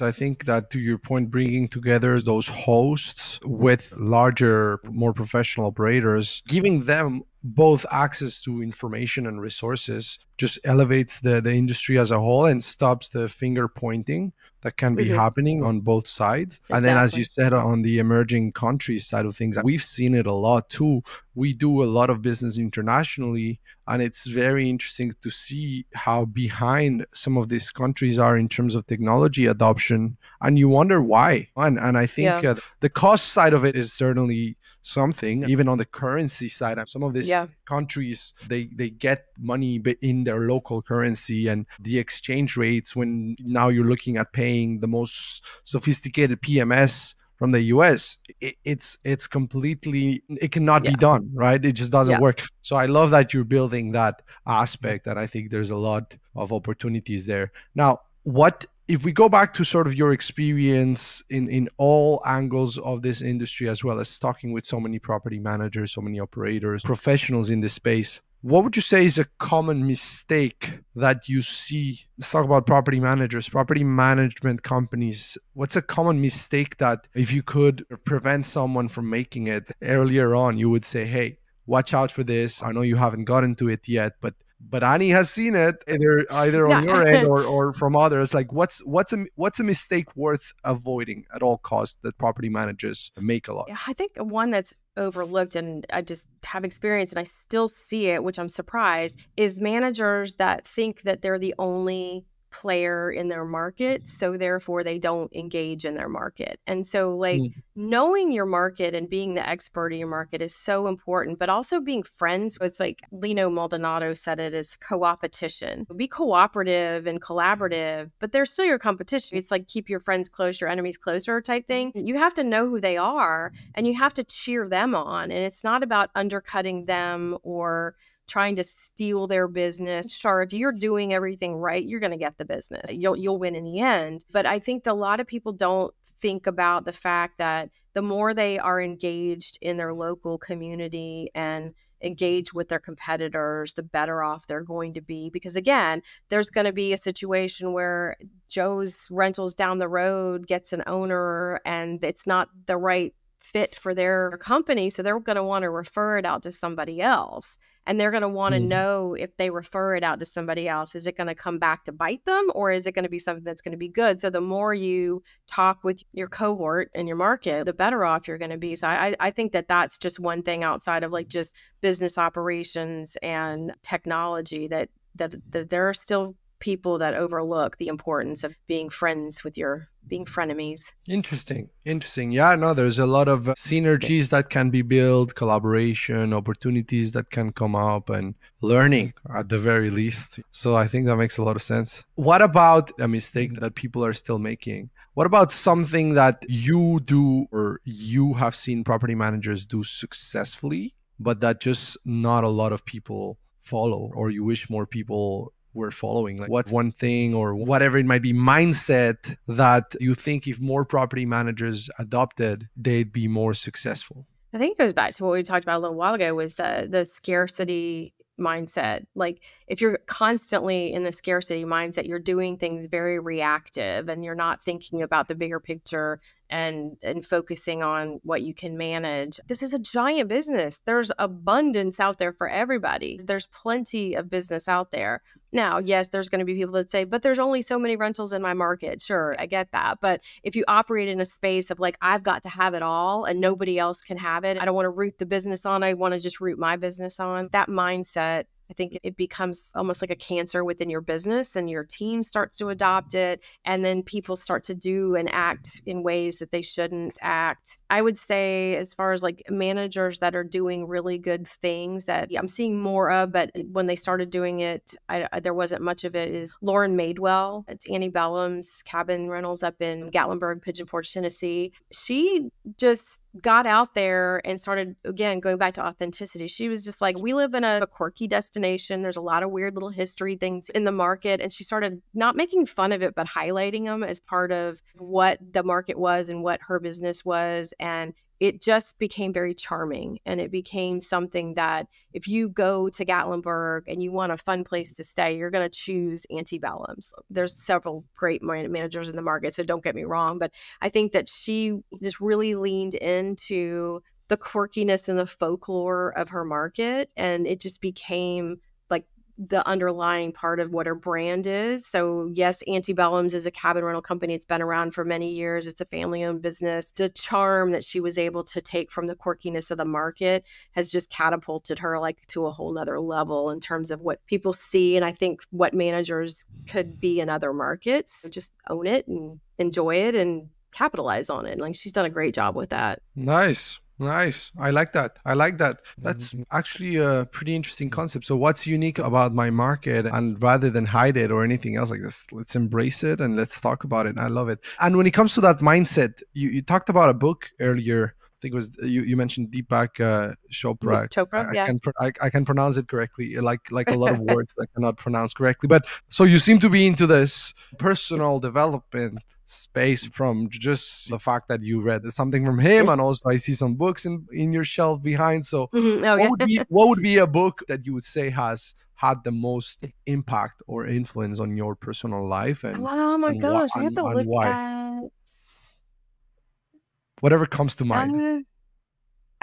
I think that to your point, bringing together those hosts with larger, more professional operators, giving them both access to information and resources just elevates the, the industry as a whole and stops the finger pointing that can be mm-hmm. happening on both sides. Exactly. And then, as you said, on the emerging countries side of things, we've seen it a lot too. We do a lot of business internationally, and it's very interesting to see how behind some of these countries are in terms of technology adoption. And you wonder why. And, and I think yeah. uh, the cost side of it is certainly something even on the currency side some of these yeah. countries they they get money in their local currency and the exchange rates when now you're looking at paying the most sophisticated pms from the US, it, it's it's completely it cannot yeah. be done, right? It just doesn't yeah. work. So I love that you're building that aspect, and I think there's a lot of opportunities there. Now, what if we go back to sort of your experience in in all angles of this industry as well as talking with so many property managers so many operators professionals in this space what would you say is a common mistake that you see let's talk about property managers property management companies what's a common mistake that if you could prevent someone from making it earlier on you would say hey watch out for this i know you haven't gotten to it yet but but Annie has seen it either either on your end or, or from others. Like what's what's a what's a mistake worth avoiding at all costs that property managers make a lot? Yeah, I think one that's overlooked and I just have experience and I still see it, which I'm surprised, is managers that think that they're the only player in their market so therefore they don't engage in their market. And so like mm. knowing your market and being the expert in your market is so important but also being friends with like lino maldonado said it is co-opetition be cooperative and collaborative but they're still your competition. It's like keep your friends close your enemies closer type thing. You have to know who they are and you have to cheer them on and it's not about undercutting them or trying to steal their business. Mm. Sure, if you're doing everything right, you're going to get the business. You'll you'll win in the end. But I think a lot of people don't think about the fact that the more they are engaged in their local community and engage with their competitors, the better off they're going to be. Because again, there's going to be a situation where Joe's rentals down the road gets an owner and it's not the right fit for their company. So they're going to want to refer it out to somebody else and they're going to want to mm. know if they refer it out to somebody else is it going to come back to bite them or is it going to be something that's going to be good so the more you talk with your cohort and your market the better off you're going to be so I, I think that that's just one thing outside of like just business operations and technology that that, that there are still people that overlook the importance of being friends with your being frenemies. Interesting. Interesting. Yeah, no, there's a lot of synergies that can be built, collaboration, opportunities that can come up, and learning at the very least. So I think that makes a lot of sense. What about a mistake that people are still making? What about something that you do or you have seen property managers do successfully, but that just not a lot of people follow, or you wish more people we're following like what's one thing or whatever it might be mindset that you think if more property managers adopted they'd be more successful i think it goes back to what we talked about a little while ago was the the scarcity mindset. Like if you're constantly in the scarcity mindset, you're doing things very reactive and you're not thinking about the bigger picture and and focusing on what you can manage. This is a giant business. There's abundance out there for everybody. There's plenty of business out there. Now, yes, there's going to be people that say, but there's only so many rentals in my market. Sure, I get that. But if you operate in a space of like, I've got to have it all and nobody else can have it, I don't want to root the business on, I want to just root my business on, that mindset I think it becomes almost like a cancer within your business, and your team starts to adopt it. And then people start to do and act in ways that they shouldn't act. I would say, as far as like managers that are doing really good things that I'm seeing more of, but when they started doing it, I, I, there wasn't much of it, is Lauren Madewell. It's Auntie Belham's cabin rentals up in Gatlinburg, Pigeon Forge, Tennessee. She just got out there and started again going back to authenticity. She was just like, we live in a, a, quirky destination. There's a lot of weird little history things in the market. And she started not making fun of it, but highlighting them as part of what the market was and what her business was and it just became very charming and it became something that if you go to Gatlinburg and you want a fun place to stay, you're going to choose Auntie Belham's. There's several great managers in the market, so don't get me wrong, but I think that she just really leaned into the quirkiness and the folklore of her market and it just became the underlying part of what her brand is. So, yes, Auntie Belham's is a cabin rental company. It's been around for many years. It's a family owned business. The charm that she was able to take from the quirkiness of the market has just catapulted her like to a whole nother level in terms of what people see. And I think what managers could be in other markets. Just own it and enjoy it and capitalize on it. Like she's done a great job with that. Nice. Nice. I like that. I like that. That's mm-hmm. actually a pretty interesting concept. So, what's unique about my market? And rather than hide it or anything else like this, let's embrace it and let's talk about it. I love it. And when it comes to that mindset, you, you talked about a book earlier. Think it was you, you mentioned Deepak uh, Chopra. Chopra, I, yeah. I can, I, I can pronounce it correctly, like like a lot of words I cannot pronounce correctly. But so you seem to be into this personal development space from just the fact that you read something from him and also i see some books in in your shelf behind so mm-hmm. oh, what, would be, what would be a book that you would say has had the most impact or influence on your personal life and oh my gosh wh- i have to look why. at whatever comes to mind um,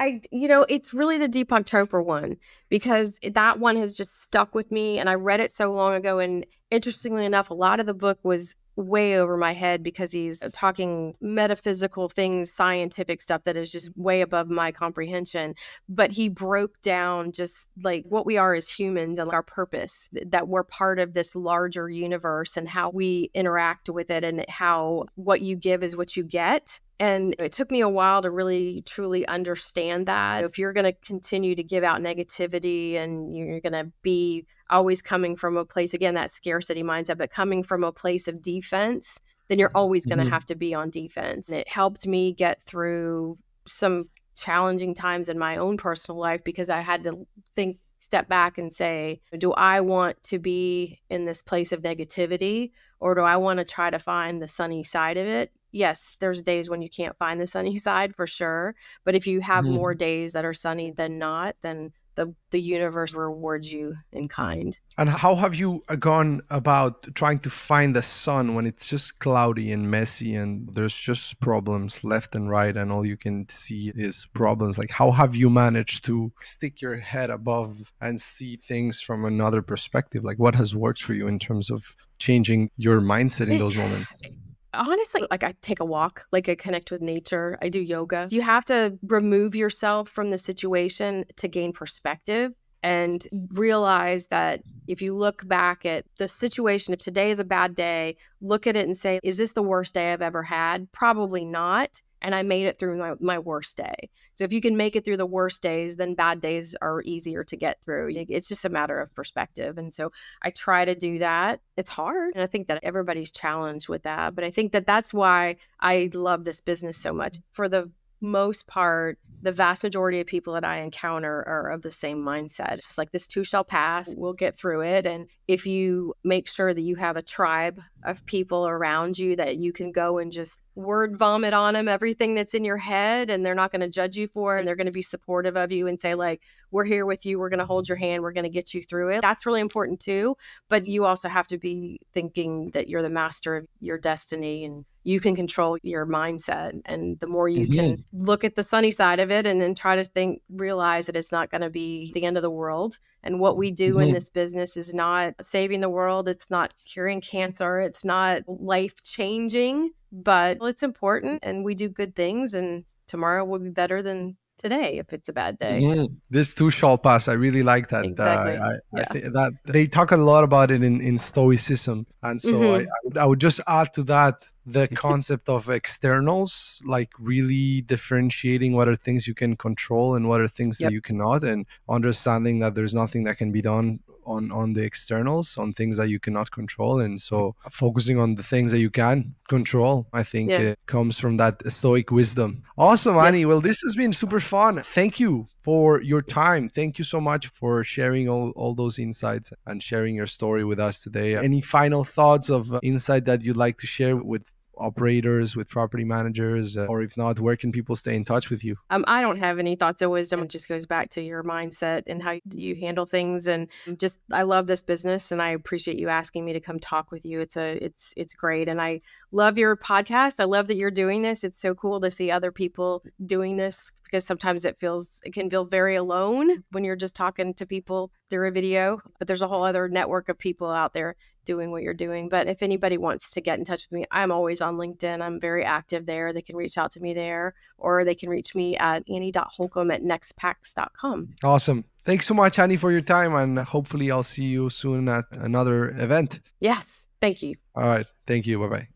I, you know, it's really the Deepak Chopra one because that one has just stuck with me. And I read it so long ago. And interestingly enough, a lot of the book was way over my head because he's talking metaphysical things, scientific stuff that is just way above my comprehension. But he broke down just like what we are as humans and our purpose, that we're part of this larger universe and how we interact with it and how what you give is what you get. And it took me a while to really truly understand that. If you're going to continue to give out negativity and you're going to be always coming from a place, again, that scarcity mindset, but coming from a place of defense, then you're always going to mm-hmm. have to be on defense. And it helped me get through some challenging times in my own personal life because I had to think step back and say, do I want to be in this place of negativity or do I want to try to find the sunny side of it? Yes, there's days when you can't find the sunny side for sure. But if you have mm. more days that are sunny than not, then the the universe rewards you in kind. And how have you uh, gone about trying to find the sun when it's just cloudy and messy and there's just problems left and right and all you can see is problems? Like how have you managed to stick your head above and see things from another perspective? Like what has worked for you in terms of changing your mindset in those moments? Honestly like i take a walk like i connect with nature i do yoga. You have to remove yourself from the situation to gain perspective and realize that if you look back at the situation if today is a bad day look at it and say is this the worst day i've ever had? Probably not and I made it through my, my worst day. So if you can make it through the worst days, then bad days are easier to get through. It's just a matter of perspective. And so I try to do that. It's hard. And I think that everybody's challenged with that. But I think that that's why I love this business so much. For the most part, the vast majority of people that I encounter are of the same mindset. It's like this too shall pass. We'll get through it. And if you make sure that you have a tribe of people around you that you can go and just word vomit on them everything that's in your head and they're not going to judge you for it and they're going to be supportive of you and say like we're here with you we're going to hold your hand we're going to get you through it. That's really important too but you also have to be thinking that you're the master of your destiny and you can control your mindset and the more you mm-hmm. can look at the sunny side of it and then try to think realize that it's not going to be the end of the world and what we do mm-hmm. in this business is not saving the world it's not curing cancer it's not life changing but it's important and we do good things and tomorrow will be better than today if it's a bad day. Mm, this too shall pass. I really like that. Exactly. Uh, I, yeah. I that they talk a lot about it in, in Stoicism, and so mm-hmm. I, I, would, I would just add to that the concept of externals, like really differentiating what are things you can control and what are things yep. that you cannot, and understanding that there's nothing that can be done on on the externals on things that you cannot control. And so focusing on the things that you can control i think yeah. it comes from that stoic wisdom. Awesome yeah. annie. Well this has been super fun. Thank you for your time. Thank you so much for sharing all, all those insights and sharing your story with us today. Any final thoughts of uh, insight that you'd like to share with operators, with property managers, uh, or if not, where can people stay in touch with you? Um, I don't have any thoughts of wisdom. It just goes back to your mindset and how you handle things. And just, I love this business, and I appreciate you asking me to come talk with you. It's a, it's, it's great, and I love your podcast. I love that you're doing this. It's so cool to see other people doing this because sometimes it feels it can feel very alone mm-hmm. when you're just talking to people through a video but there's a whole other network of people out there doing what you're doing. But if anybody wants to get in touch with me i'm always on linkedin. I'm very active there. They can reach out to me there or they can reach me at annie.holcombe at nextpax.com awesome. Thanks so much annie for your time and hopefully i'll see you soon at another event. Yes. Thank you. All right. Thank you. Bye bye